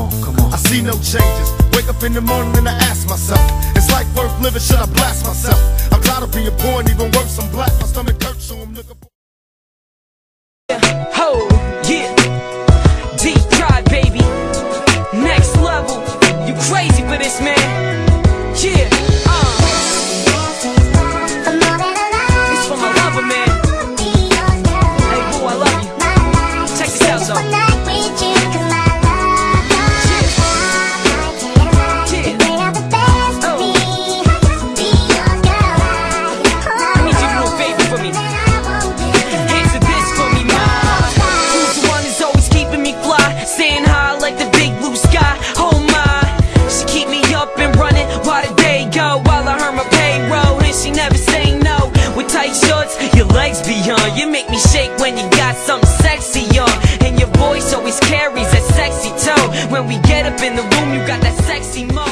Come on, come on. I see no changes. Wake up in the morning and I ask myself, is life worth living? Should I blast myself? I'm tired of being and even worse, I'm black. My stomach hurts, so I'm looking You make me shake when you got something sexy on, and your voice always carries that sexy tone. When we get up in the room, you got that sexy mo.